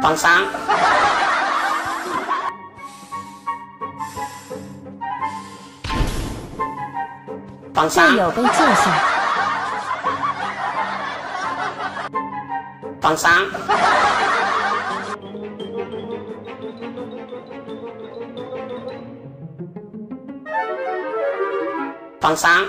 放三，放上，队友被救下，放上，放上。